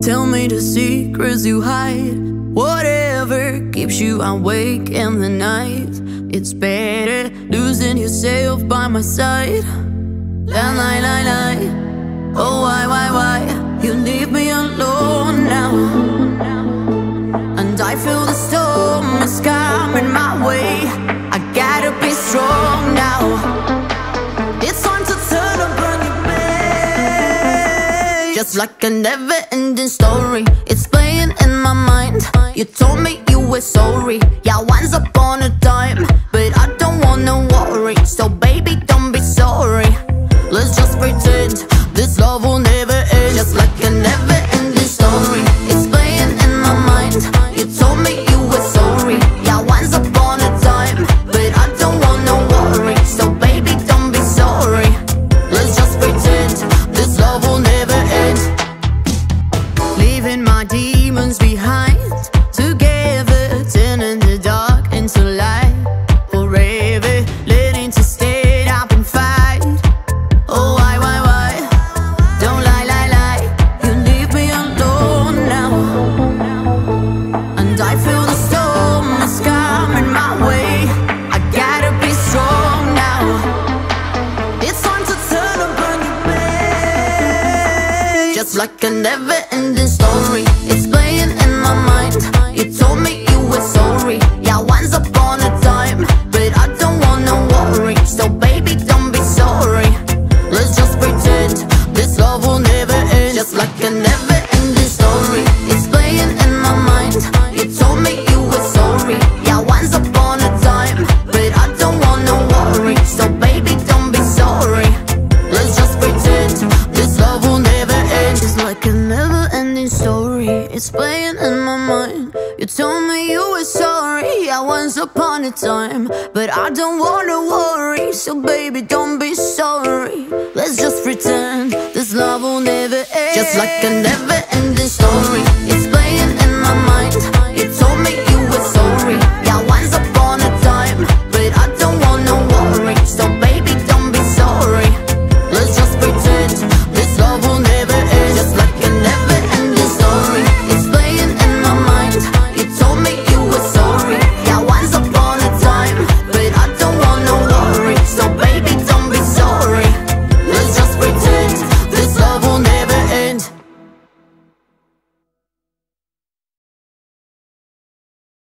Tell me the secrets you hide. Whatever keeps you awake in the night. It's better losing yourself by my side. Lie, lie, lie, lie. Oh, why, why, why? You leave me Just like a never ending story. It's playing in my mind. You told me you were sorry. Yeah, once upon a time like a never ending story. It's playing in my mind. You told me you were sorry, I once upon a time. But I don't wanna worry, so baby don't be sorry. Let's just pretend this love will never end. Just like a never